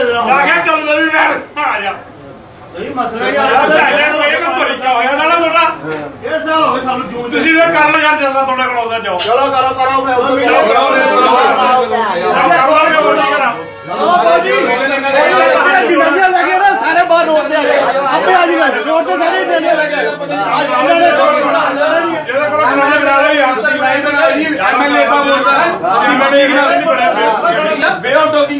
ਦੇ ਦੇਣਾ ਆ ਗਿਆ ਚੱਲ ਮੇਰੀ ਭੈਣ ਆ ਜਾ ਨਹੀਂ ਮਸਲਾ ਯਾਰ ਭੈਣ ਨੂੰ ਇਹ ਕੰਮ ਭਰੀਚਾ ਹੋਇਆ ਸਾਡਾ ਮੁੰਡਾ ਡੇਢ ਸਾਲ ਹੋ ਗਏ ਸਾਨੂੰ ਜੂਨ ਤੁਸੀਂ ਇਹ ਕਰ ਲਓ ਯਾਰ ਜਦੋਂ ਤੁਹਾਡੇ ਕੋਲ ਆਉਂਦਾ ਜਾਓ ਚਲੋ ਕਰੋ ਕਰੋ ਮੈਂ ਉੱਧਰ ਚਲੋ, ਕਰੋ, ਸਾਰੇ ਬਾਹਰ ਰੋਡ ਤੇ ਆ ਗਏ ਆਪੇ ਆ ਜੀਗਾ ਰੋਡ ਤੇ ਸਾਰੇ ਮੇਲੇ ਲੱਗੇ ਅੱਜ ਇਹਨਾਂ ਨੇ ਜਿਹਦੇ ਕੋਲ ਕਰਾ ਲਓ ਯਾਰ ਐਮਐਲਏ ਦਾ ਬੋਲਦਾ ਹੈ ਐਮਐਲਏ ਨਹੀਂ ਬੜਿਆ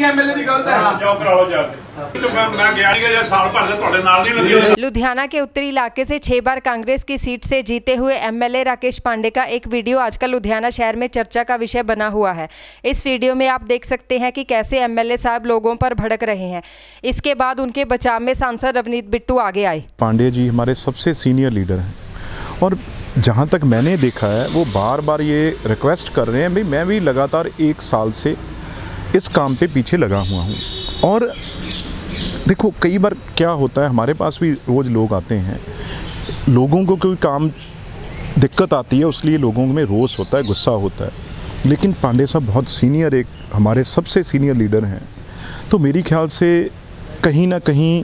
ਵੇ ਆਫ ਟਾਕਿੰਗ ਐਮਐਲਏ ਦੀ ਗਲਤ ਹੈ ਜਾਓ ਕਰਾ ਲਓ ਜਾ ਕੇ ਤੇ ਮੈਂ ਮੈਂ ਗਿਆ ਨਹੀਂ ਜੇ ਸਾਲ ਭਰ ਦੇ ਤੁਹਾਡੇ ਨਾਲ नहीं लगी लुधियाना के उत्तरी इलाके से छह बार कांग्रेस की सीट से जीते हुए एमएलए राकेश पांडे का एक वीडियो आजकल लुधियाना शहर में चर्चा का विषय बना हुआ है इस वीडियो में आप देख सकते हैं कि कैसे एमएलए साहब लोगों पर भड़क रहे हैं इसके बाद उनके बचाव में सांसद रवनीत बिट्टू आगे आए पांडे जी हमारे सबसे सीनियर लीडर हैं और जहाँ तक मैंने देखा है वो बार बार ये रिक्वेस्ट कर रहे हैं भाई मैं भी लगातार एक साल से इस काम पे पीछे लगा हुआ हूँ। और देखो, कई बार क्या होता है, हमारे पास भी रोज़ लोग आते हैं। लोगों को कोई काम दिक्कत आती है, उसलिए लोगों में रोष होता है, गुस्सा होता है। लेकिन पांडे साहब बहुत सीनियर एक, हमारे सबसे सीनियर लीडर हैं। तो मेरी ख्याल से कहीं ना कहीं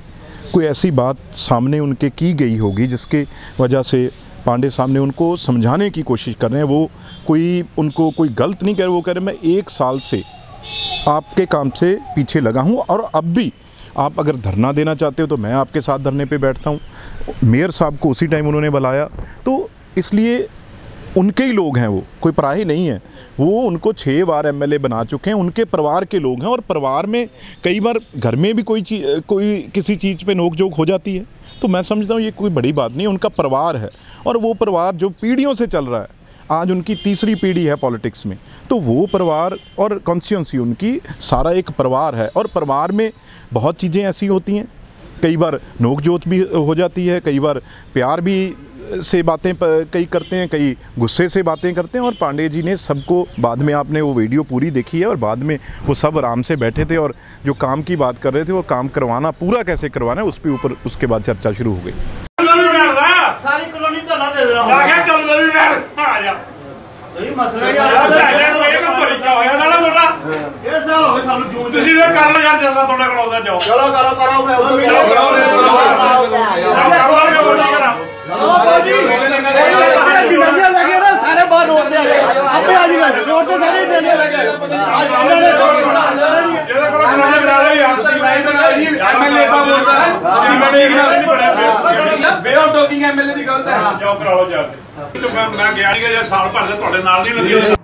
कोई ऐसी बात सामने उनके की गई होगी, जिसके वजह से पांडे साहब ने उनको समझाने की कोशिश कर रहे हैं। वो कोई, उनको कोई गलत नहीं कर वो कह रहे मैं एक साल से आपके काम से पीछे लगा हूँ और अब भी आप अगर धरना देना चाहते हो तो मैं आपके साथ धरने पे बैठता हूँ। मेयर साहब को उसी टाइम उन्होंने बुलाया। तो इसलिए उनके ही लोग हैं वो, कोई पराही नहीं है। वो उनको छः बार एमएलए बना चुके हैं, उनके परिवार के लोग हैं और परिवार में कई बार घर में भी कोई चीज़ कोई किसी चीज़ पे नोक झोंक हो जाती है। तो मैं समझता हूँ ये कोई बड़ी बात नहीं उनका परिवार है और वो परिवार जो पीढ़ियों से चल रहा है आज उनकी तीसरी पीढ़ी है पॉलिटिक्स में। तो वो परिवार और कॉन्स्टिट्यूंसी उनकी सारा एक परिवार है। और परिवार में बहुत चीज़ें ऐसी होती हैं। कई बार नोक जोत भी हो जाती है, कई बार प्यार भी से बातें कई करते हैं, कई गुस्से से बातें करते हैं। और पांडे जी ने सबको, बाद में आपने वो वीडियो पूरी देखी है और बाद में वो सब आराम से बैठे थे और जो काम की बात कर रहे थे, वो काम करवाना, पूरा कैसे करवाना है, उस पर ऊपर, उसके बाद चर्चा शुरू हो गई। ਦਾ ਸਾਰੀ ਕਲੋਨੀ ਧਰਨਾ ਦੇ ਦੇਣਾ ਆ ਗਿਆ ਚੱਲ ਮੇਰੀ ਭੈਣ ਆ ਜਾ ਨਹੀਂ ਮਸਲਾ ਹੀ ਯਾਰ ਭੈਣ ਨੂੰ ਇਹ ਕੰਮ ਭਰੀਚਾ ਹੋਇਆ ਸਾਡਾ ਮੁੰਡਾ ਡੇਢ ਸਾਲ ਹੋ ਗਏ ਸਾਨੂੰ ਜੂਨ ਤੁਸੀਂ ਇਹ ਕਰ ਲਓ ਯਾਰ ਜਦੋਂ ਤੁਹਾਡੇ ਕੋਲ ਆਉਂਦਾ ਜਾਓ ਚਲੋ ਕਰੋ ਕਰੋ ਮੈਂ ਉੱਧਰ ਸਾਰੇ ਬਾਹਰ ਰੋਡ ਤੇ ਆ ਗਏ ਆਪੇ ਆ ਜੀਗਾ ਰੋਡ ਤੇ ਸਾਰੇ ਮੇਲੇ ਲੱਗੇ ਅੱਜ ਇਹਨਾਂ ਨੇ ਜਿਹਦੇ ਕੋਲ ਕਰਾਉਣਾ ਕਰਾ ਲਓ ਯਾਰ ਐਮਐਲਏ ਦਾ ਬੋਲਦਾ ਹੈ ਐਮਐਲਏ ਨਹੀਂ ਟਾਕਿੰਗ ਐਮਐਲਏ ਦੀ ਗਲਤ ਹੈ। ਜਾਓ ਕਰਾ ਲਓ ਜਾ ਕੇ? ਤੇ ਮੈਂ ਮੈਂ ਗਿਆ ਨਹੀਂ ਜੇ ਸਾਲ ਭਰ ਦੇ ਤੁਹਾਡੇ ਨਾਲ ਨਹੀਂ ਲੱਗੀ।